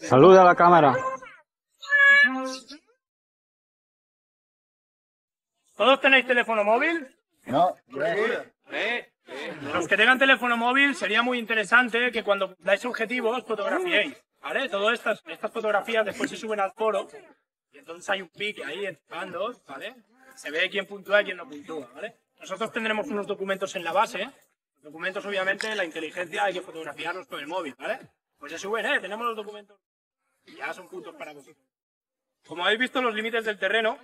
Saluda a la cámara. ¿Todos tenéis teléfono móvil? No. Los que tengan teléfono móvil sería muy interesante que cuando dais objetivos fotografiéis, ¿vale? Todas estas, estas fotografías después se suben al foro y entonces hay un pique ahí entre bandos, ¿vale? Se ve quién puntúa y quién no puntúa, ¿vale? Nosotros tendremos unos documentos en la base. Los documentos, obviamente, la inteligencia hay que fotografiarlos con el móvil, ¿vale? Pues se suben, ¿eh? Tenemos los documentos. Y ya son puntos para vosotros. Como habéis visto, los límites del terreno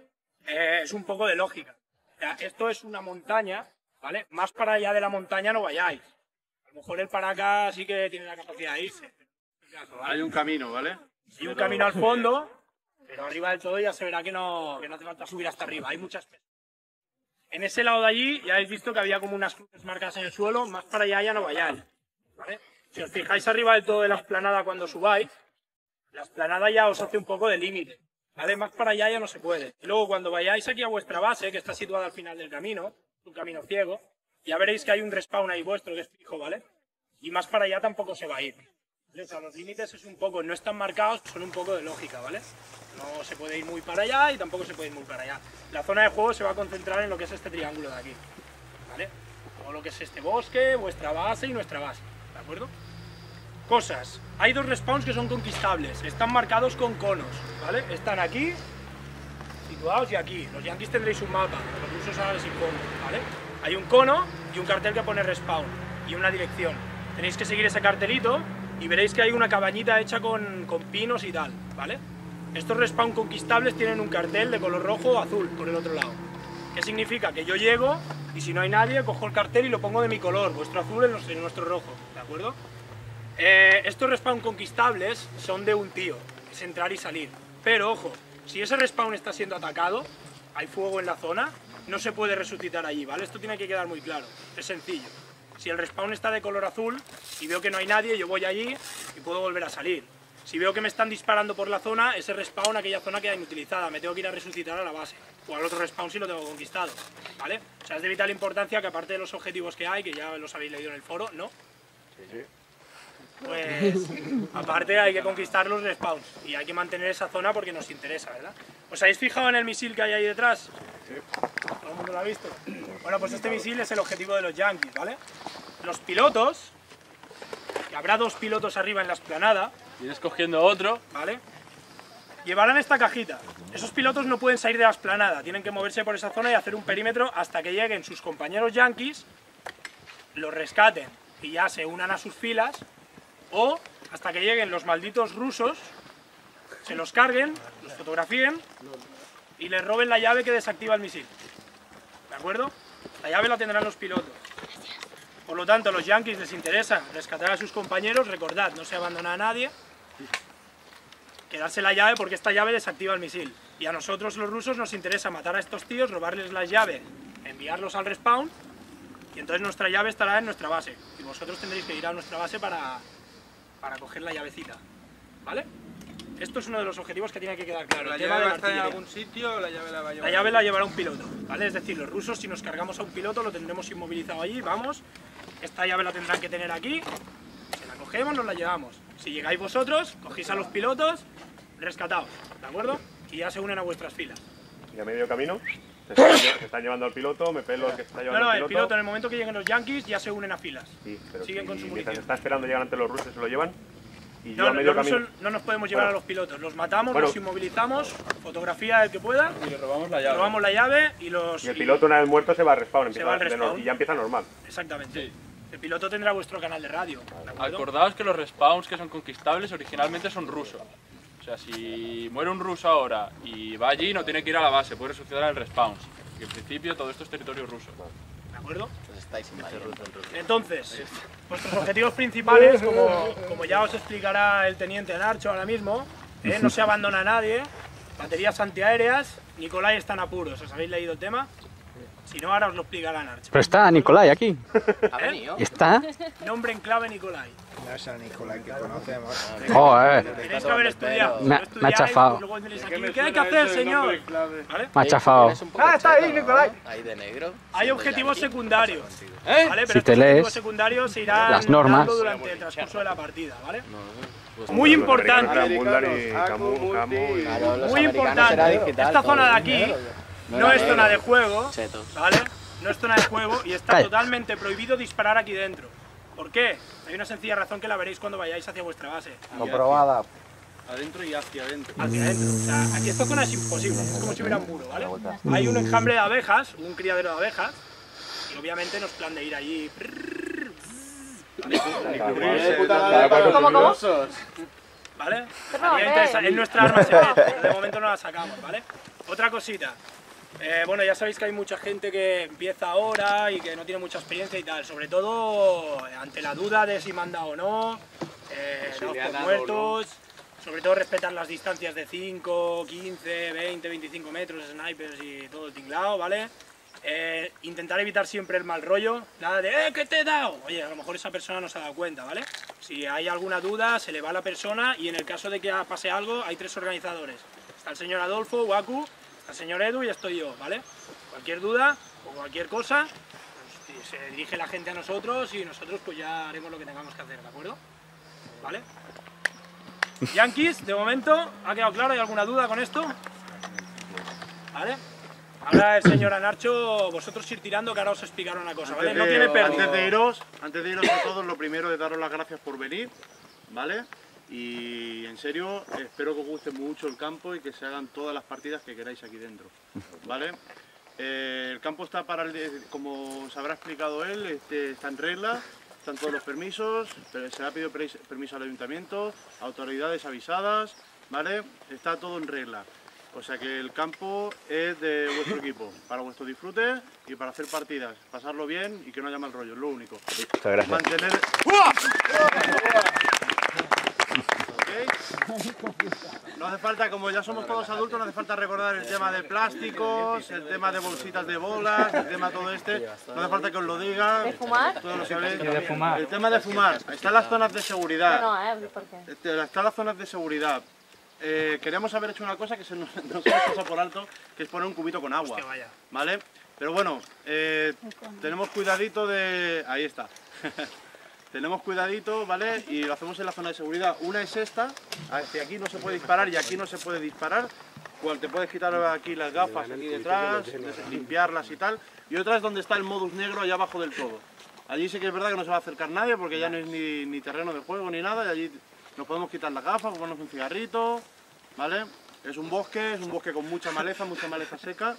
eh, es un poco de lógica. O sea, esto es una montaña, ¿vale? Más para allá de la montaña no vayáis. A lo mejor el para acá sí que tiene la capacidad de irse. Hay un camino, ¿vale? Hay un camino al fondo, pero arriba del todo ya se verá que no, que no hace falta subir hasta arriba. Hay muchas pesas. En ese lado de allí ya habéis visto que había como unas cruces marcadas en el suelo, más para allá ya no vayáis. ¿vale? Si os fijáis arriba del todo de la esplanada cuando subáis, la esplanada ya os hace un poco de límite. ¿vale? Más para allá ya no se puede. Y luego cuando vayáis aquí a vuestra base, que está situada al final del camino, un camino ciego, ya veréis que hay un respawn ahí vuestro que es fijo, ¿vale? Y más para allá tampoco se va a ir. O sea, los límites es un poco, no están marcados, son un poco de lógica, ¿vale? No se puede ir muy para allá y tampoco se puede ir muy para allá. La zona de juego se va a concentrar en lo que es este triángulo de aquí, ¿vale? O lo que es este bosque, vuestra base y nuestra base, ¿de acuerdo? Cosas. Hay dos respawns que son conquistables. Están marcados con conos, ¿vale? Están aquí, situados y aquí. Los yankees tendréis un mapa, los rusos ahora les impongo, ¿vale? Hay un cono y un cartel que pone respawn y una dirección. Tenéis que seguir ese cartelito y veréis que hay una cabañita hecha con, con pinos y tal, ¿vale? Estos respawn conquistables tienen un cartel de color rojo o azul por el otro lado. ¿Qué significa? Que yo llego y si no hay nadie, cojo el cartel y lo pongo de mi color, vuestro azul en nuestro rojo, ¿de acuerdo? Eh, estos respawn conquistables son de un tío, es entrar y salir. Pero ojo, si ese respawn está siendo atacado, hay fuego en la zona, no se puede resucitar allí, ¿vale? Esto tiene que quedar muy claro, es sencillo. Si el respawn está de color azul y veo que no hay nadie, yo voy allí y puedo volver a salir. Si veo que me están disparando por la zona, ese respawn, aquella zona queda inutilizada, me tengo que ir a resucitar a la base. O al otro respawn si lo tengo conquistado, ¿vale? O sea, es de vital importancia que aparte de los objetivos que hay, que ya los habéis leído en el foro, ¿no? Pues aparte hay que conquistar los respawns y hay que mantener esa zona porque nos interesa, ¿verdad? ¿Os habéis fijado en el misil que hay ahí detrás? ¿Todo el mundo lo ha visto? Bueno, pues este misil es el objetivo de los yankees, ¿vale? Los pilotos, que habrá dos pilotos arriba en la esplanada, Vienes cogiendo otro. ¿vale? Llevarán esta cajita. Esos pilotos no pueden salir de la esplanada, tienen que moverse por esa zona y hacer un perímetro hasta que lleguen sus compañeros yankees, los rescaten y ya se unan a sus filas, o hasta que lleguen los malditos rusos, se los carguen, los fotografíen y les roben la llave que desactiva el misil. ¿De acuerdo? La llave la tendrán los pilotos. Por lo tanto, a los yankees les interesa rescatar a sus compañeros, recordad, no se abandona a nadie, quedarse la llave porque esta llave desactiva el misil. Y a nosotros los rusos nos interesa matar a estos tíos, robarles la llave, enviarlos al respawn y entonces nuestra llave estará en nuestra base. Y vosotros tendréis que ir a nuestra base para, para coger la llavecita. ¿Vale? Esto es uno de los objetivos que tiene que quedar claro. ¿La llave va a estar en algún sitio o la llave la va a llevar? La llave la llevará un piloto, ¿vale? Es decir, los rusos si nos cargamos a un piloto lo tendremos inmovilizado allí, vamos. Esta llave la tendrán que tener aquí, se la cogemos, nos la llevamos. Si llegáis vosotros, cogéis a los pilotos, rescataos, ¿de acuerdo? Y ya se unen a vuestras filas. Y a medio camino se están, se están llevando al piloto, me pelo el que se está No, llevando no, al el piloto. piloto en el momento que lleguen los yankees ya se unen a filas. Sí, pero siguen si con su munición. está esperando llegar ante los rusos se lo llevan y No, medio los rusos no nos podemos llevar Bueno. a los pilotos, los matamos, Bueno. los inmovilizamos, fotografía el que pueda, Y le robamos la llave. robamos la llave y los... Y el piloto una vez muerto se va a respawn, empieza va respawn. y ya empieza normal. Exactamente. Sí. El piloto tendrá vuestro canal de radio. Acordaos que los respawns que son conquistables originalmente son rusos. O sea, si muere un ruso ahora y va allí, no tiene que ir a la base, puede resucitar en el respawn. Y en principio todo esto es territorio ruso. ¿De acuerdo? Pues estáis invadiendo. Entonces, vuestros objetivos principales, como, como ya os explicará el teniente Narcho ahora mismo, ¿eh? no se abandona a nadie, baterías antiaéreas, Nicolai está en apuros, ¿os habéis leído el tema? Si no, ahora os lo explicará Narcho. Pero está Nicolai aquí. Ha venido. ¿Y está? Nombre en clave Nicolai. No es el Nicolai que conocemos. Joder, Tenéis que haber estudiado. Me ha- chafado. pues ¿Qué hay que hacer, señor? ¿Vale? me ha chafado. Ah, está ahí, Nicolai. Ahí de negro. Hay objetivos secundarios. ¿Eh? ¿vale? Pero Si estos te lees secundarios se irán las normas. durante el transcurso de la partida, ¿vale? Muy importante. Muy importante. Esta zona de aquí no es zona de juego. ¿vale? No es zona de juego y está Calla. totalmente prohibido disparar aquí dentro. ¿Por qué? Hay una sencilla razón que la veréis cuando vayáis hacia vuestra base. Comprobada. Adentro y hacia adentro. Hacia adentro. O sea, aquí esta zona es imposible, es como si hubiera un muro, ¿vale? Hay un enjambre de abejas, un criadero de abejas, y obviamente nos plan de ir allí. ¿Cómo, cómo? ¿Vale? Sería interesante. Es nuestra arma secreta, pero de momento no la sacamos, ¿vale? Otra cosita. Eh, bueno, ya sabéis que hay mucha gente que empieza ahora y que no tiene mucha experiencia y tal. Sobre todo eh, ante la duda de si manda o no, eh, daos por muertos. Sobre todo respetar las distancias de 5, 15, 20, 25 metros, snipers y todo el tinglado, ¿vale? Eh, intentar evitar siempre el mal rollo, nada de ¡eh, que te he dado! Oye, a lo mejor esa persona no se ha dado cuenta, ¿vale? Si hay alguna duda, se le va a la persona y en el caso de que pase algo, hay tres organizadores. Está el señor Adolfo, Waku, el señor Edu y estoy yo, ¿vale? Cualquier duda o cualquier cosa, pues, se dirige la gente a nosotros y nosotros pues ya haremos lo que tengamos que hacer, ¿de acuerdo? ¿Vale? Yankees, de momento, ¿ha quedado claro? ¿Hay alguna duda con esto? ¿Vale? Ahora el señor Anarcho, vosotros ir tirando que ahora os explicaré una cosa, ¿vale? No tiene pérdida. Antes de iros, antes de iros a todos, lo primero es daros las gracias por venir, ¿vale? Y en serio, espero que os guste mucho el campo y que se hagan todas las partidas que queráis aquí dentro, ¿vale? Eh, el campo está para, el- como os habrá explicado él, este, está en regla, están todos los permisos, pero se le ha pedido permis- permiso al ayuntamiento, autoridades avisadas, ¿vale? Está todo en regla. O sea que el campo es de vuestro equipo, para vuestro disfrute y para hacer partidas, pasarlo bien y que no haya mal rollo, es lo único. Muchas gracias. Mantener... No hace falta, como ya somos todos adultos, no hace falta recordar el tema de plásticos, el tema de bolsitas de bolas, el tema todo este. No hace falta que os lo diga. ¿De fumar? Todos lo sabéis. El tema de fumar. Están las zonas de seguridad. No, eh, ¿por qué? Este, Están las zonas de seguridad. Eh, queríamos haber hecho una cosa que se nos, nos pasado por alto, que es poner un cubito con agua. Hostia, vaya. ¿Vale? Pero bueno, eh, tenemos cuidadito de... Ahí está. tenemos cuidadito, ¿vale? Y lo hacemos en la zona de seguridad. Una es esta, hacia aquí no se puede disparar y aquí no se puede disparar. Cual te puedes quitar aquí las gafas aquí detrás, limpiarlas y tal. Y otra es donde está el modus negro allá abajo del todo. Allí sí que es verdad que no se va a acercar nadie porque ya no es ni, terreno de juego ni nada y allí nos podemos quitar las gafas, ponernos un cigarrito, ¿vale? Es un bosque, es un bosque con mucha maleza, mucha maleza seca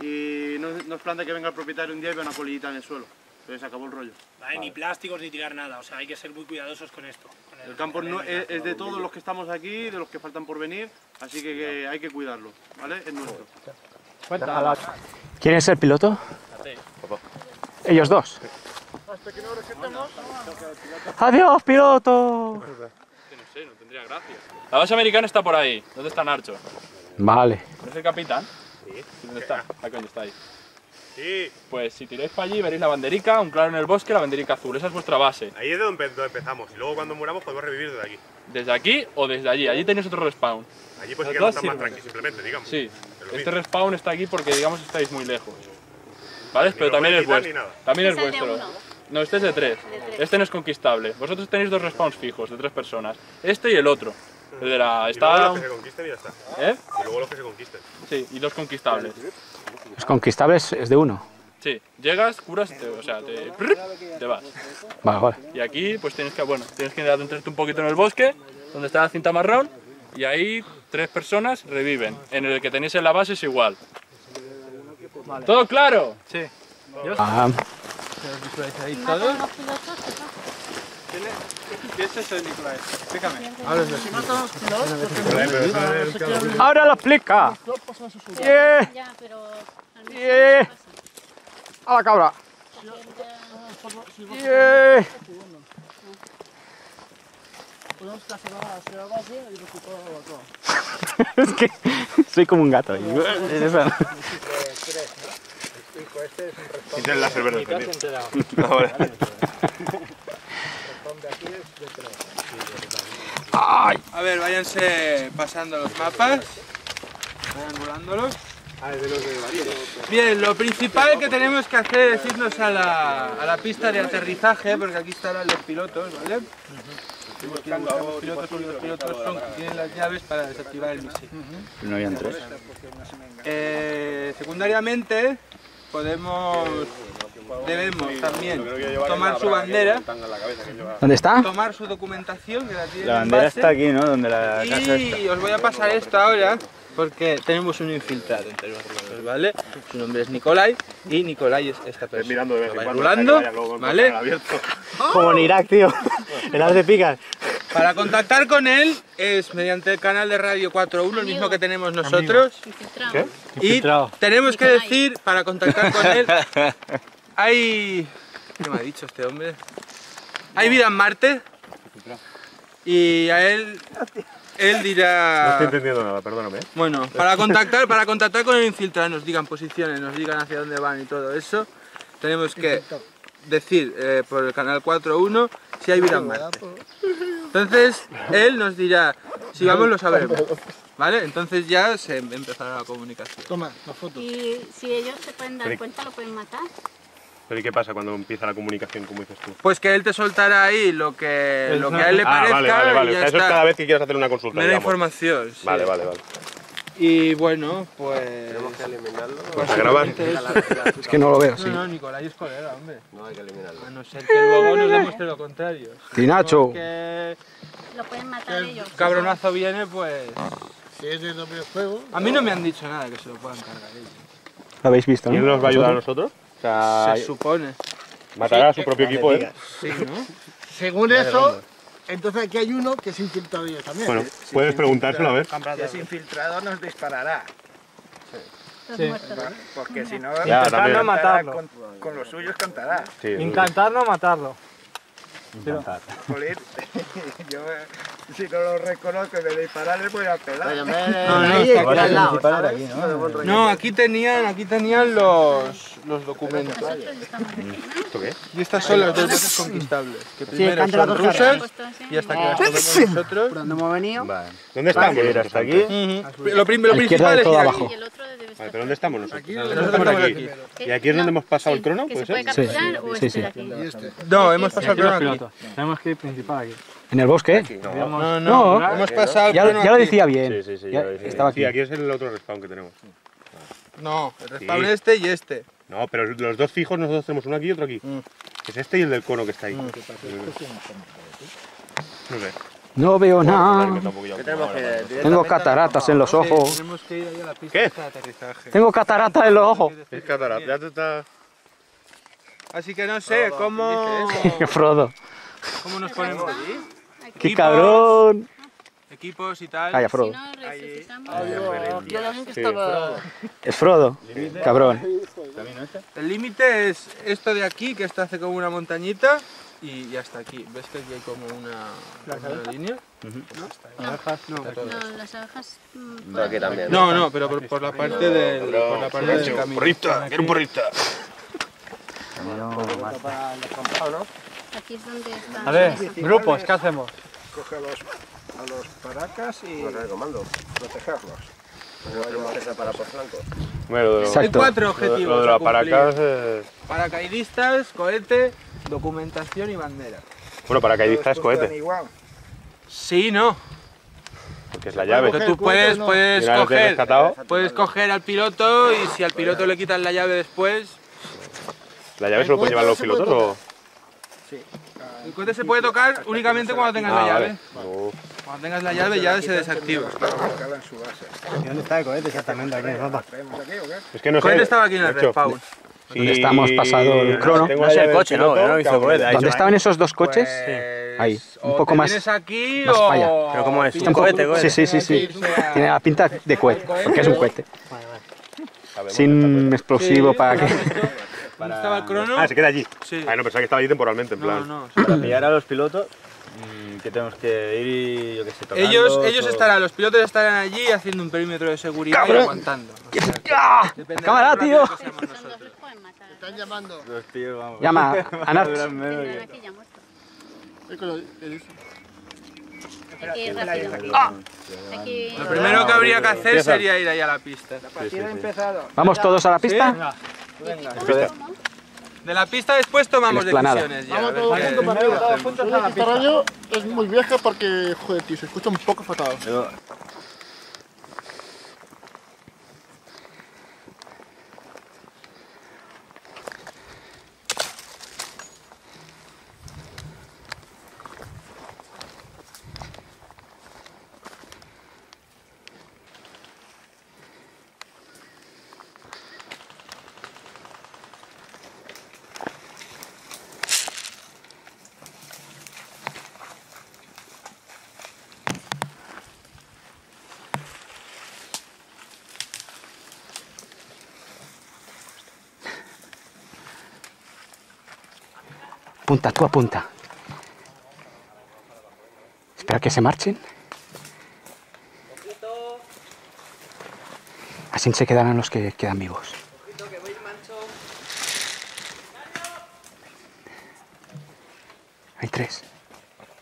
y no, no es plan de que venga el propietario un día y vea una colillita en el suelo. Entonces se acabó el rollo. ¿Vale? Ni plásticos ni tirar nada, o sea, hay que ser muy cuidadosos con esto. con El campo no- es, es de todos los que estamos aquí, de los que faltan por venir, así que, que hay que cuidarlo, ¿vale? Es nuestro. ¿Quién es el piloto? Ellos dos. ¡Adiós, piloto! Que no sé, no tendría gracia. La base americana está por ahí. ¿Dónde está Narcho? Vale. ¿Es el capitán? Sí. ¿Dónde está? Ah, coño, está ahí. Sí, Pues si tiráis para allí veréis la banderica, un claro en el bosque, la banderica azul. Esa es vuestra base. ahí es de donde empezamos. Y luego cuando muramos podemos revivir desde aquí. Desde aquí o desde allí. Allí tenéis otro respawn. Allí pues sí que están más simplemente, digamos. Sí. Este mismo. respawn está aquí porque digamos estáis muy lejos. ¿Vale? Ni Pero también es vuestro. También es vuestro. No, este es de tres. De tres. Este no es conquistable. Vosotros tenéis dos respawns fijos de tres personas. Este y el otro. El de la. Y luego Está. los que se conquisten y ya está. ¿Eh? Y luego los que se conquisten. Sí, y dos conquistables. Los conquistables es de uno. Sí, llegas, curas, te- o sea, te, te vas. Vale, vale. Y aquí, pues tienes que, bueno, tienes que adentrarte un poquito en el bosque, donde está la cinta marrón, y ahí tres personas reviven. En el que tenéis en la base es igual. ¿Todo claro? Ah, ¿Matan los pilotos? quizás? ¿Qué es eso, Nicolai? Explícame. Ahora lo explica. Yeah, Ya, pero... yeah. A la cabra. Yeah. es que soy como un gato. Y tiene el láser verde encendido. A ver, váyanse pasando los mapas. Vayan volándolos. Bien, lo principal que tenemos que hacer es irnos a la, a la pista de aterrizaje, porque aquí estarán los pilotos, ¿vale? Tenemos que ir a buscar los pilotos, porque los pilotos son, tienen las llaves para desactivar el misil. No habían tres. Eh, secundariamente, podemos, debemos también tomar su bandera, ¿Dónde está? tomar su documentación, que la en bandera base, está aquí, ¿no? Donde la casa está. Y os voy a pasar esto ahora, porque tenemos un infiltrado entre nosotros, ¿vale? Su nombre es Nicolai, y Nicolai es esta persona. mirando de vez en cuando. ¿vale? abierto. Como en Irak, tío. En las de pican. Para contactar con él es mediante el canal de Radio 41, el mismo que tenemos nosotros. Infiltrado. Y tenemos que decir, para contactar con él, hay... ¿Qué me ha dicho este hombre? Hay vida en Marte. Y a él... Él No dirá... estoy entendiendo nada, perdóname. ¿eh? Bueno, para contactar, para contactar con el infiltrado, nos digan posiciones, nos digan hacia dónde van y todo eso, tenemos que decir eh, por el canal 4.1 si hay vida en Marte. Entonces, él nos dirá, si vamos lo sabremos, ¿vale? Entonces ya se empezará la comunicación. Toma, la foto. Y si ellos se pueden dar cuenta, lo pueden matar. Pero ¿y qué pasa cuando empieza la comunicación, como dices tú? Pues que él te soltará ahí lo que, lo que a él le Ah, parezca vale, vale, vale. y O sea, eso es cada vez que quieras hacer una consulta, Me da digamos. información. sí. Vale, vale, vale. Y bueno, pues... ¿Vas a grabar? Es que no lo veo, sí. No, no, Nicolai es colega, hombre. No hay que eliminarlo. A no ser que luego nos demuestre lo contrario. Tinacho. Que Lo pueden matar ellos. cabronazo viene, pues... Si es de doble juego, A mí no me han dicho nada que se lo puedan cargar ellos. Lo habéis visto, ¿Quién ¿no? nos va a ayudar a nosotros? O sea, Se supone. matará a su propio equipo, ¿eh? Sí, ¿no? según eso, entonces aquí hay uno que es infiltrado yo también. Bueno, puedes preguntárselo a ver. Si es infiltrado nos disparará, muertos. porque si no Ya, también. contará matarlo. Con, con los suyos contará. Sí, Encantarlo, matarlo. Joder, yo eh, si no lo reconozco disparan les voy a pelar. No, no, No, aquí tenían, aquí tenían los, los documentos. ¿Esto qué? Y estas son las dos bases conquistables. Que primero las son dos rusas y hasta que las tomemos nosotros. ¿Dónde hemos venido? ¿Dónde estamos? hasta aquí. Ujú. Lo, prim- principal de es abajo. Y el otro. Vale, ¿pero dónde estamos nosotros? Nosotros estamos estamos aquí. aquí. ¿Y aquí es donde hemos pasado el crono? ¿Que ¿Puede se puede ser? capturar o sí, este sí. aquí? No, hemos pasado el crono aquí. Tenemos que ir principal aquí. ¿En el bosque? No, no, No. hemos pasado el Ya, crono ya lo aquí. decía bien. Sí, sí, sí. Estaba aquí. Sí, aquí es el otro respawn que tenemos. No, el respawn Sí. este y este. No, pero los dos fijos nosotros tenemos uno aquí y otro aquí. Mm. Es este y el del cono que está ahí. No sé. No veo nada. Tengo cataratas en los ojos. Tenemos que ir ahí a la pista ¿Qué? de aterrizaje. Tengo cataratas en los ojos. Es catarata, ya te está... Así que no sé, ¿cómo, Frodo. cómo nos ponemos? ¡Qué cabrón! Equipos y tal. Calla, Si Frodo. no, resucitamos. Yo también que estaba... Es Frodo. Cabrón. El límite es esto de aquí, que esto hace como una montañita, y, y hasta aquí. ¿Ves que aquí hay como una, línea? No, las abejas. mm, Pero aquí también. No, no, pero por, por la parte del, por la parte del camino. Porrista, quiero un porrista. Aquí es donde está. A ver, grupos, ¿qué hacemos? Coge a los, a los paracas y protegerlos. Para por flancos. Bueno, lo, Hay Exacto. cuatro lo, objetivos. lo de a la cumplir. paracas... eh, Paracaidistas, cohete, documentación y bandera. Bueno, paracaidista es cohete, igual. Sí, no. porque es la llave. Porque tú puedes, puedes coger, puedes coger al piloto y si al piloto le quitas la llave después, ¿la llave se lo pueden llevar los pilotos o...? el cohete se puede tocar únicamente cuando tengas la Ah, llave. vale. Cuando tengas la llave ya se desactiva. Base. ¿Dónde está el cohete exactamente aquí en el mapa? Es que no El sé... cohete estaba aquí en el respawn. si- Donde estamos pasado el crono. tengo No el coche, no, yo no he visto cohete. Ahí ¿Dónde estaban esos dos coches? Pues, Ahí, un poco más- vienes aquí más o... allá. Pero ¿cómo es? Un ¿Un poco- cohete, cohete? Sí, sí, sí, sí. Tiene la pinta de cohete, porque es un cohete. Sin explosivo para que... ¿Dónde estaba el crono? Ah, se queda allí. Sí. Ah, no, pensaba que estaba allí temporalmente, en No, plan. no. Para pillar a los pilotos, que tenemos que ir y yo qué sé, tocando. Ellos, ellos o- estarán, los pilotos estarán allí haciendo un perímetro de seguridad y aguantando. O sea, ¡Ah! depende de ¡Cámara, tío! que están llamando. Los tíos, vamos. Llama, aquí que lo- primero que habría que hacer sería ir ahí a la pista. partida ha empezado. ¿Vamos todos a la pista? De la pista después tomamos decisiones ya. Vamos todos juntos para arriba. la pista. radio es muy vieja porque, joder, tío, se escucha un poco fatal. Pero- Punta, tú apunta. Espera que se marchen. Así se quedarán los que quedan vivos. Hay tres.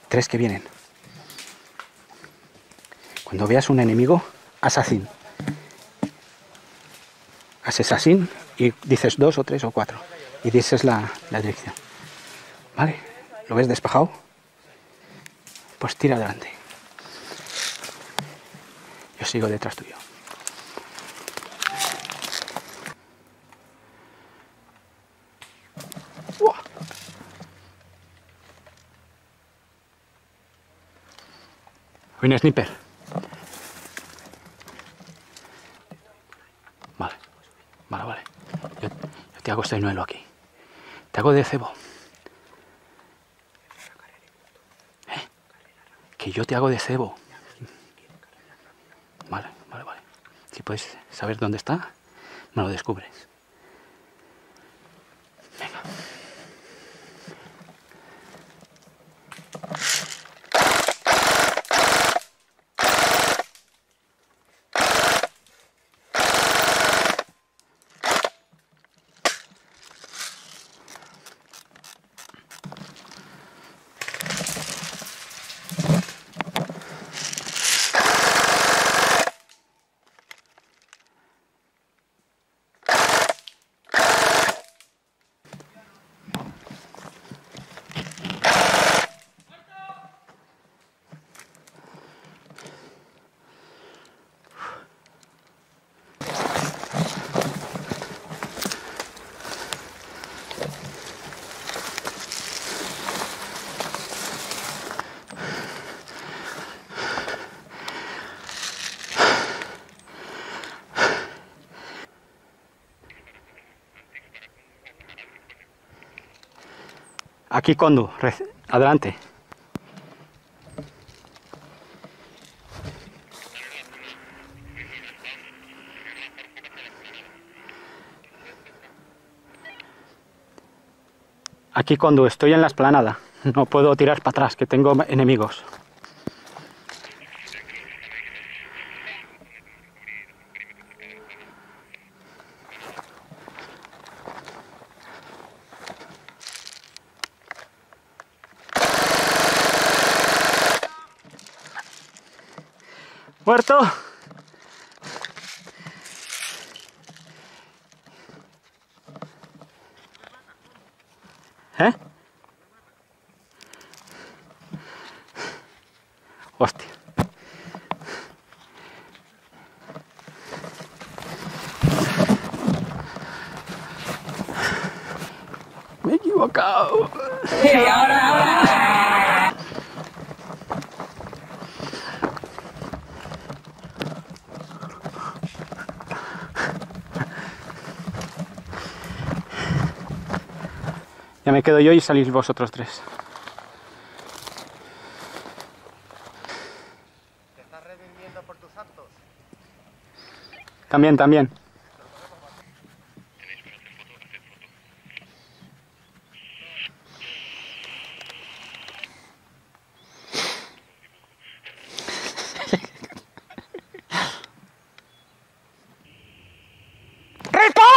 Tres que vienen. Cuando veas un enemigo, asesín. Haces así y dices dos o tres o cuatro. Y dices la, la dirección. ¿Vale? ¿Lo ves despejado? Pues tira adelante. Yo sigo detrás tuyo. Un sniper. Vale, vale, vale. Yo, yo te hago señuelo aquí. Te hago de cebo. Que yo te hago de cebo. Vale, vale, vale. Si puedes saber dónde está, me lo descubres. Aquí re- adelante. Aquí Condu, estoy en la esplanada. No puedo tirar para atrás, que tengo enemigos. Muerto. ¿Eh? Hostia. Me he equivocado. Ya me quedo yo y salís vosotros tres. ¿Te estás redimiendo por tus actos? También, también.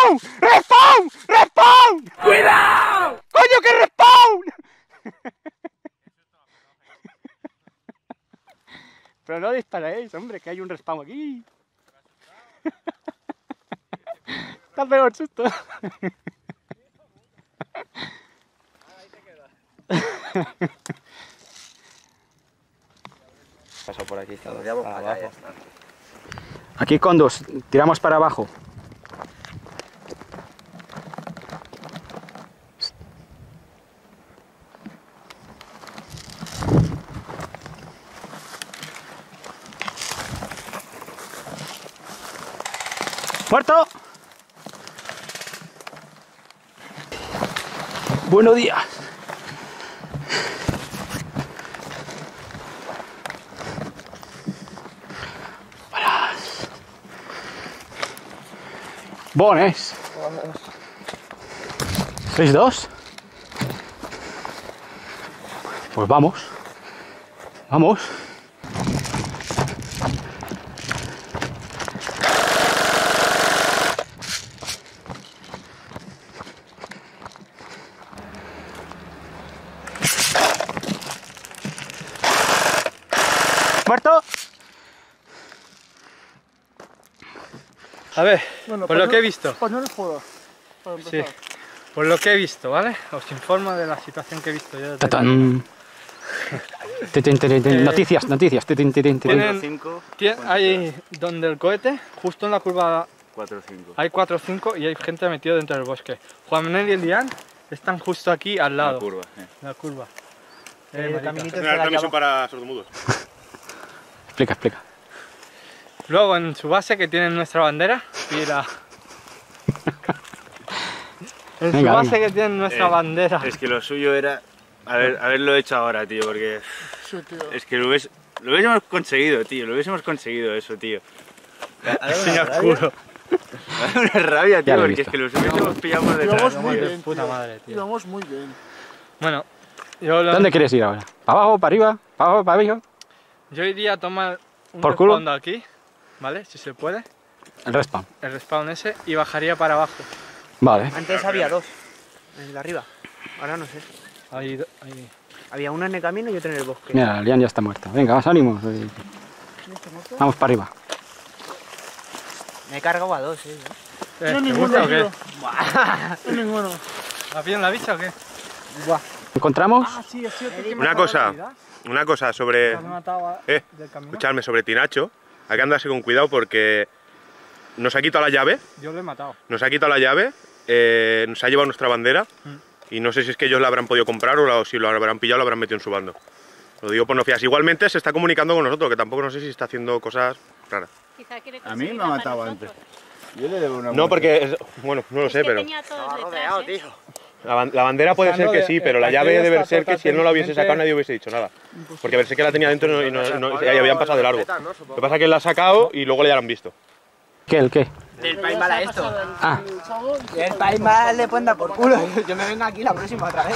¡Respawn! ¡Respawn! ¡Respawn! ¡Cuidado! ¡Coño que respawn! Pero no disparéis, hombre, que hay un respawn aquí. Está peor susto. Pasó por aquí, está, abajo. Aquí condos, tiramos para abajo. ¡Muerto! Buenos días. Bones. 6-2. Pues vamos. Vamos. ¿Muerto? A ver, Bueno, por lo no- que he visto, Pues no les. Para sí, por lo que he visto, ¿vale? Os informo de la situación que he visto yo. Tatán. Eh, Noticias, noticias. Tienen- 5, Tien- hay donde el cohete, justo en la curva 4, 5. hay 4 o 5 y hay gente metida dentro del bosque. Juan Manuel y Elian están justo aquí al lado. La curva. eh. La curva. El Eh, aquí transmisión abajo. para sordomudos. Explica, explica. Luego en su base que tienen nuestra bandera y la... en su Venga, base venga. que tienen nuestra Eh, bandera. Es que lo suyo era haber, haberlo hecho ahora, tío, porque Sí, tío. es que lo, hubies- lo hubiésemos conseguido, tío. Lo hubiésemos conseguido eso, tío. Sin oscuro. Me da una rabia, tío, porque es que los hubiésemos pillado por detrás. Íbamos muy de bien. puta tío. madre, tío. Íbamos muy bien. Bueno, yo, lo- ¿Dónde quieres ir ahora? ¿Para abajo, para arriba? ¿Para abajo, para abajo? yo iría a tomar un ¿Por culo? aquí, ¿vale? Si se puede, El respawn. el respawn ese, y bajaría para abajo. Vale. Antes había dos. En el de arriba. Ahora no sé. Ahí. Había una en el camino y otra en el bosque. Mira, Lian ya está muerto. Venga, más ánimos. eh. Vamos para arriba. Me he cargado a dos, eh. Eh, No, ¿Te ninguno, gusta o qué? No, ninguno. ¿Va bien la bicha o qué? ¿Encontramos? Ah, sí, me Una cosa, una cosa sobre. Eh, del camino. escuchadme, sobre Tinacho. Hay que andarse con cuidado porque nos ha quitado la llave. Yo lo he matado. Nos ha quitado la llave. eh, nos ha llevado nuestra bandera. Y no sé si es que ellos la habrán podido comprar o, la- o si lo habrán pillado o lo habrán metido en su bando. Lo digo por no fiarse. Igualmente se está comunicando con nosotros, que tampoco no sé si está haciendo cosas raras. Quizá quiere A mí me ha matado antes. Yo le debo una No, porque. es- bueno, no lo sé, pero. Tenía todos rodeado, tío. La, ban- la bandera puede ser que de- sí, pero la llave debe ser que si él no la hubiese sacado nadie hubiese dicho nada. Porque a ver, sé que la tenía dentro y, no, y no- no- y habían pasado de largo. Lo que pasa es que él la ha sacado y luego le habrán visto. ¿Qué, el qué? Del país mal a esto. Ah, El país mal le pueden dar por culo. Yo me vengo aquí la próxima otra vez.